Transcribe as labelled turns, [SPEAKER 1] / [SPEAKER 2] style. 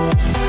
[SPEAKER 1] you